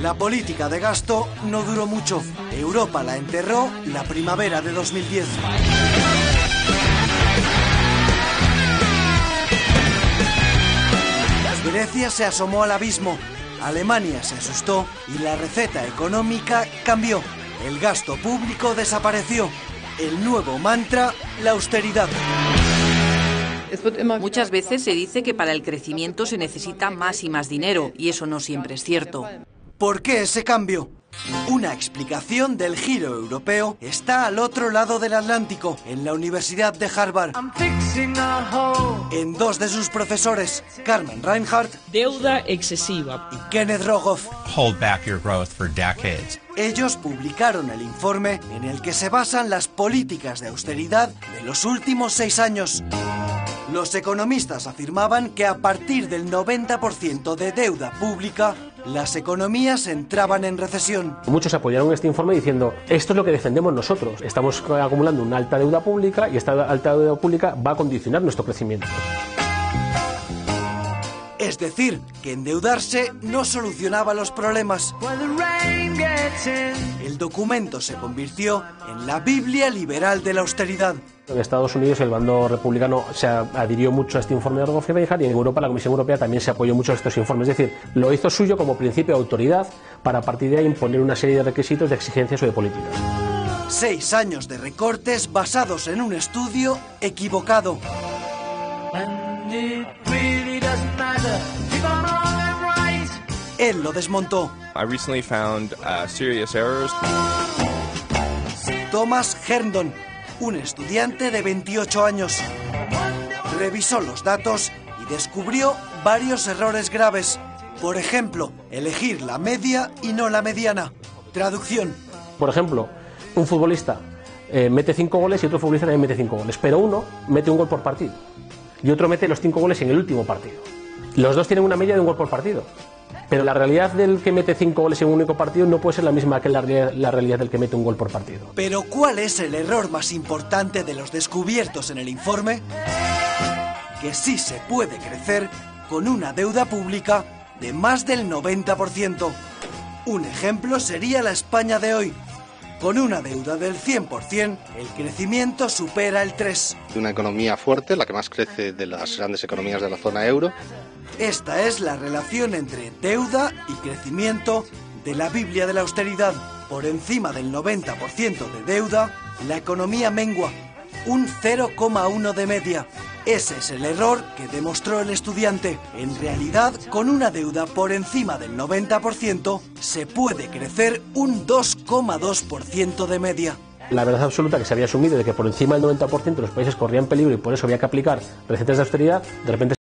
La política de gasto no duró mucho. Europa la enterró la primavera de 2010. Grecia se asomó al abismo, Alemania se asustó y la receta económica cambió. El gasto público desapareció. El nuevo mantra, la austeridad. Muchas veces se dice que para el crecimiento se necesita más y más dinero, y eso no siempre es cierto. ¿Por qué ese cambio? Una explicación del giro europeo está al otro lado del Atlántico, en la Universidad de Harvard. En dos de sus profesores, Carmen Reinhardt, deuda excesiva, y Kenneth Rogoff. Hold back your growth for decades. Ellos publicaron el informe en el que se basan las políticas de austeridad de los últimos seis años. Los economistas afirmaban que a partir del 90% de deuda pública, las economías entraban en recesión. Muchos apoyaron este informe diciendo, esto es lo que defendemos nosotros, estamos acumulando una alta deuda pública y esta alta deuda pública va a condicionar nuestro crecimiento. Es decir, que endeudarse no solucionaba los problemas. El documento se convirtió en la Biblia liberal de la austeridad. En Estados Unidos el bando republicano se adhirió mucho a este informe de Rogoff y y en Europa la Comisión Europea también se apoyó mucho a estos informes. Es decir, lo hizo suyo como principio de autoridad para a partir de ahí imponer una serie de requisitos, de exigencias o de políticas. Seis años de recortes basados en un estudio equivocado. Él lo desmontó. I recently found uh, serious errors. Thomas Herndon, un estudiante de 28 años, revisó los datos y descubrió varios errores graves. Por ejemplo, elegir la media y no la mediana. Traducción. Por ejemplo, un futbolista eh, mete cinco goles y otro futbolista también mete cinco goles, pero uno mete un gol por partido y otro mete los cinco goles en el último partido. Los dos tienen una media de un gol por partido. Pero la realidad del que mete cinco goles en un único partido no puede ser la misma que la, realidad del que mete un gol por partido. Pero ¿cuál es el error más importante de los descubiertos en el informe? Que sí se puede crecer con una deuda pública de más del 90%. Un ejemplo sería la España de hoy. Con una deuda del 100%, el crecimiento supera el 3%. Una economía fuerte, la que más crece de las grandes economías de la zona euro, esta es la relación entre deuda y crecimiento de la Biblia de la austeridad. Por encima del 90% de deuda, la economía mengua, un 0,1 de media. Ese es el error que demostró el estudiante. En realidad, con una deuda por encima del 90%, se puede crecer un 2,2% de media. La verdad absoluta que se había asumido de que por encima del 90% los países corrían peligro y por eso había que aplicar recetas de austeridad, de repente